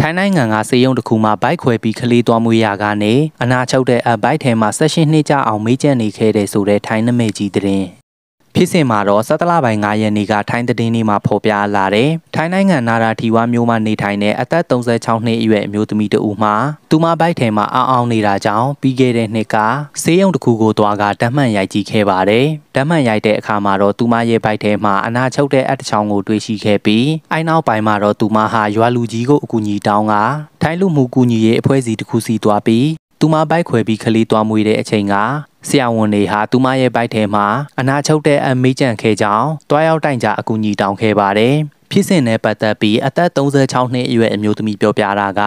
ထိုင်းနိုင်ငံကစေယုံတစ်ခုမှာဘိုက်ခွဲပြီးခလေးသွားမွေးရကနေအနာချုပ်တဲ့အဘိုက်ထဲမှာ၁၈နှစ်ကြာအောင်မေးကျက်နေခဲ့တဲ့ဆိုတဲ့ထိုင်းနမိတ်ကြီးတဲ့ ဖြစ်စဉ်မှာတော့17လပိုင်း9ရက်နေ့ကထိုင်းသတင်းတွေမှာဖော်ပြလာတယ်။ထိုင်းနိုင်ငံနာရာထီဝါမြို့မှာနေထိုင်တဲ့အသက်36နှစ်အရွယ်အမျိုးသမီးတဦးမှာသူမဘိုက်ထဲမှာအောင်းအောင်နေတာကြောင့်ပြီးခဲ့တဲ့နှစ်ကဆေးရုံတစ်ခုကိုသွားကဓာတ်မှန်ရိုက်ကြည့်ခဲ့ပါတယ်။ဓာတ်မှန်ရိုက်တဲ့အခါမှာတော့သူမရဲ့ဘိုက်ထဲမှာအနာချုပ်တဲ့အက်တချောင်းကိုတွေ့ရှိခဲ့ပြီးအိုင်နောက်ပိုင်းမှာတော့သူမဟာရွာလူကြီးကိုအကူအညီတောင်းကထိုင်းလူမှုကူညီရေးအဖွဲ့အစည်းတစ်ခုစီသွားပြီးသူမဘိုက်ခွဲပြီးခလေးသွားမွေတဲ့အချိန်က ဆရာဝန်တွေဟာသူမရဲ့ဘိုက်ထဲမှာအနာချုပ်တဲ့အမေးကြံခဲ့ကြောင်းတွားရောက်တိုင်ကြအကူအညီတောင်းခဲ့ပါတယ်ဖြစ်စဉ်နဲ့ပတ်သက်ပြီးအသက်36နှစ်အရွယ်အမျိုးသမီးပြောပြတာက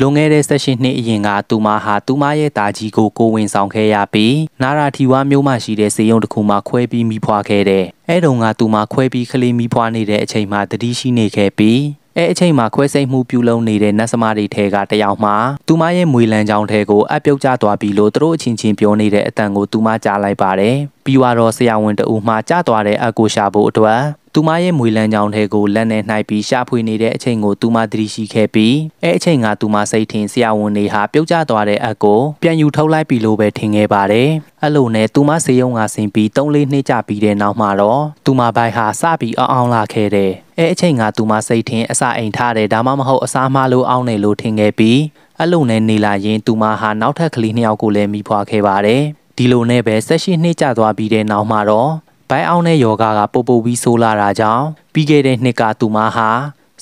လွန်ခဲ့တဲ့18နှစ်အရင်ကသူမဟာသူမရဲ့တာကြီးကိုကိုဝင်ဆောင်ခဲ့ရပြီးနာရာထီဝါမျိုးမှရှိတဲ့စေယုံတစ်ခုမှာခွဲပြီးမိဖွာခဲ့တဲ့အဲ့တုန်းကသူမခွဲပြီးခလေးမိဖွာနေတဲ့အချိန်မှာတတိရှိနေခဲ့ပြီး အဲအချိန်မှာခွဲစိတ်မှုပြုလုပ်နေတဲ့နတ်စမတွေထဲကတယောက်မှသူမရဲ့မွေလန်းချောင်းထဲကိုအပြုတ်ကျသွားပြီလို့သူတို့အချင်းချင်းပြောနေတဲ့အတန်ကိုသူမကြားလိုက်ပါတယ်။ ပြီးတော့ဆရာဝန်တဦးမှကျသွားတဲ့အကိုရှာဖို့အတွက်သူမရဲ့မွေလန်းချောင်းထဲကိုလက်နဲ့နှိုက်ပြီးရှာဖွေနေတဲ့အချိန်ကိုသူမသတိရှိခဲ့ပြီးအဲအချိန်ကသူမစိတ်ထင်ဆရာဝန်တွေဟာပြုတ်ကျသွားတဲ့အကိုပြန်ယူထုတ်လိုက်ပြီလို့ပဲထင်ခဲ့ပါတယ်။အဲ့လိုနဲ့သူမစေယုံကဆင်းပြီး၃လေးနှစ်ကြာပြီးတဲ့နောက်မှာတော့သူမဘိုက်ဟာစပြီးအောင်းအောင်းလာခဲ့တယ်။အဲအချိန်ကသူမစိတ်ထင်အစာအိမ်ထားတယ်ဒါမှမဟုတ်အစာမှားလို့အောင်းတယ်လို့ထင်ခဲ့ပြီးအဲ့လိုနဲ့နေလာရင်သူမဟာနောက်ထပ်ကလေးနှစ်ယောက်ကိုလည်းမိဖွာခဲ့ပါတယ်။ ဒီလိုနဲ့ပဲ၁၈နှစ်ကြာသွားပြီးတဲ့နောက်မှာတော့ဘိုင်းအောင်တဲ့ယောဂကပို့ပို့ပြီးဆိုးလာတာကြောင့်ပြီးခဲ့တဲ့နှစ်ကသူမဟာ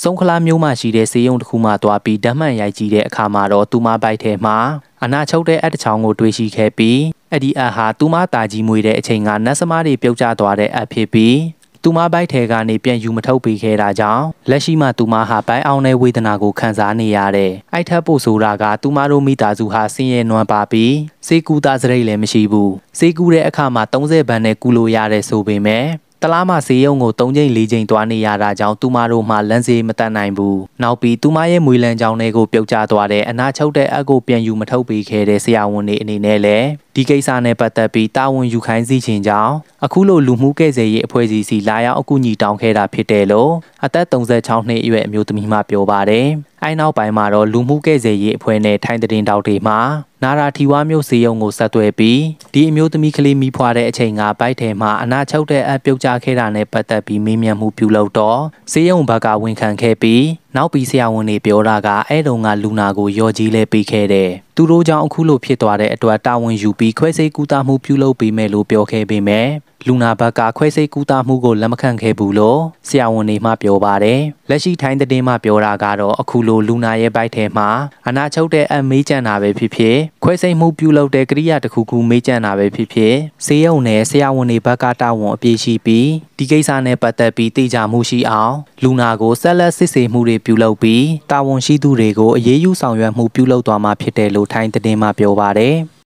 စုံခလာမျိုးမှရှိတဲ့ဆေးရုံတစ်ခုမှသွားပြီးဓာတ်မှန်ရိုက်ကြည့်တဲ့အခါမှာတော့သူမဘိုက်ထဲမှာအနာချုပ်တဲ့အက်တချောင်းကိုတွေ့ရှိခဲ့ပြီးအဲ့ဒီအက်ဟာသူမတာကြီးမွေတဲ့အချိန်ကနတ်စမားတွေပြုတ်ကျသွားတဲ့အက်ဖြစ်ပြီး သူမဘိုက်ထဲကနေပြန်ယူမထုတ်ပေးခဲ့တာကြောင့်လက်ရှိမှာသူမဟာဘိုင်းအောင်တဲ့ဝေဒနာကိုခံစားနေရတယ်။အိုက်ထပ်ဖို့ဆိုတာကသူမတို့မိသားစုဟာဆင်းရဲနွမ်းပါပြီးစေကူသားစရိတ်လည်းမရှိဘူး။စေကူတဲ့အခါမှာ30ဘန်နဲ့ကူလို့ရတယ်ဆိုပေမဲ့တလားမဈေးရုံကို၃ချိန်၄ချိန်သွားနေရတာကြောင့်သူမတို့မှလမ်းစေးမတတ်နိုင်ဘူး။နောက်ပြီးသူမရဲ့မွေလန်းချောင်းတွေကိုပြုတ်ကျသွားတဲ့အနာချုပ်တဲ့အက်ကိုပြန်ယူမထုတ်ပေးခဲ့တဲ့ဆရာဝန်တွေအနေနဲ့လည်း ဒီကိစ္စနဲ့ပတ်သက်ပြီးတာဝန်ယူခိုင်းစီခြင်းကြောင့်အခုလိုလူမှုကယ်ဆယ်ရေးအဖွဲ့အစည်းစီလာရောက်အကူအညီတောင်းခဲ့တာဖြစ်တယ်လို့အသက်36နှစ်အရွယ်အမျိုးသမီးမှပြောပါတယ်။အဲနောက်ပိုင်းမှာတော့လူမှုကယ်ဆယ်ရေးအဖွဲ့နဲ့ထိုင်းတဲ့တင်တောက်တွေမှာနာရာထီဝါမျိုးစေယုံကိုဆက်သွယ်ပြီးဒီအမျိုးသမီးကလေးမိဖွာတဲ့အချိန်ကဘိုက်ထဲမှာအနာချုပ်တဲ့အပြုတ်ကျခဲ့တာနဲ့ပတ်သက်ပြီးမေးမြန်းမှုပြုလုပ်တော့စေယုံဘက်ကဝန်ခံခဲ့ပြီးနောက်ပြီးဆရာဝန်တွေပြောတာကအဲ့တုန်းကလူနာကိုရော်ကြီးလဲပေးခဲ့တယ်။သူတို့ကြောင့်အခုလိုဖြစ်သွားတဲ့အတွက်တာဝန်ယူပြီးခွဲစိတ်ကူတာမှုပြုလုပ်ပေးမယ်လို့ပြောခဲ့ပေမဲ့လူနာဘက်ကခွဲစိတ်ကူတာမှုကိုလက်မခံခဲ့ဘူးလို့ဆရာဝန်တွေမှပြောပါတယ်။လက်ရှိထိုင်းသတင်းမှပြောတာကတော့အခုလိုလူနာရဲ့ဘိုက်ထဲမှာအနာချုပ်တဲ့အမေးကြံတာပဲဖြစ်ဖြစ်ခွဲစိတ်မှုပြုလုပ်တဲ့ကရိယာတစ်ခုခုမေးကြံတာပဲဖြစ်ဖြစ်ဆေးရုံနဲ့ဆရာဝန်တွေဘက်ကတာဝန်အပြည့်ရှိပြီးဒီကိစ္စနဲ့ပတ်သက်ပြီးသိကြမှုရှိအောင်လူနာကိုဆက်လက်စစ်ဆေးမှုတွေပြုလုပ်ပြီးတာဝန်ရှိသူတွေကိုအရေးယူဆောင်ရွက်မှုပြုလုပ်သွားမှာဖြစ်တယ်လို့ထိုင်းသတင်းမှပြောပါတယ်။